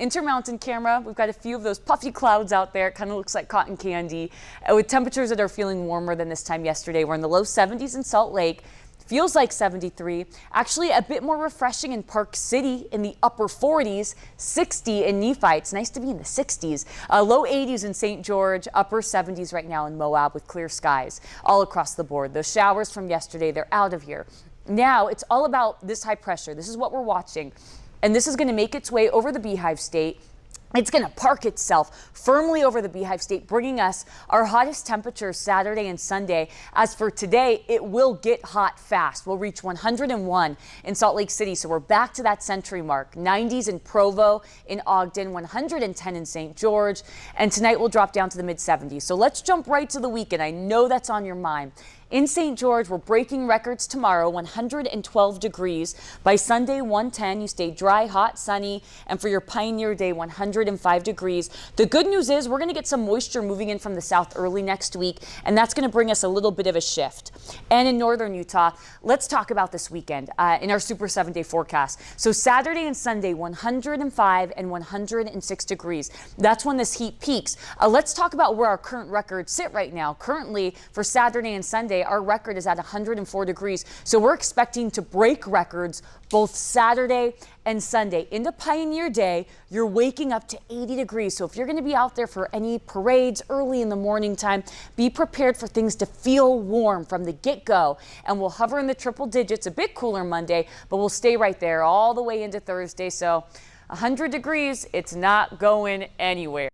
Intermountain camera, we've got a few of those puffy clouds out there. It kind of looks like cotton candy uh, with temperatures that are feeling warmer than this time yesterday. We're in the low 70s in Salt Lake. Feels like 73. Actually, a bit more refreshing in Park City in the upper 40s, 60 in Nephi. It's nice to be in the 60s. Uh, low 80s in St. George, upper 70s right now in Moab with clear skies all across the board. Those showers from yesterday, they're out of here. Now it's all about this high pressure. This is what we're watching. And this is going to make its way over the Beehive State it's going to park itself firmly over the Beehive State, bringing us our hottest temperatures Saturday and Sunday. As for today, it will get hot fast. We'll reach 101 in Salt Lake City, so we're back to that century mark. 90s in Provo, in Ogden, 110 in St. George, and tonight we'll drop down to the mid 70s. So let's jump right to the weekend. I know that's on your mind. In St. George, we're breaking records tomorrow, 112 degrees. By Sunday, 110. You stay dry, hot, sunny. And for your Pioneer Day, 105 degrees. The good news is we're going to get some moisture moving in from the south early next week, and that's going to bring us a little bit of a shift. And in northern Utah, let's talk about this weekend uh, in our super seven day forecast. So Saturday and Sunday, 105 and 106 degrees. That's when this heat peaks. Uh, let's talk about where our current records sit right now. Currently, for Saturday and Sunday, our record is at 104 degrees. So we're expecting to break records both Saturday and Sunday. Into Pioneer Day, you're waking up to 80 degrees. So if you're going to be out there for any parades early in the morning time, be prepared for things to feel warm from the get-go. And we'll hover in the triple digits, a bit cooler Monday, but we'll stay right there all the way into Thursday. So 100 degrees, it's not going anywhere.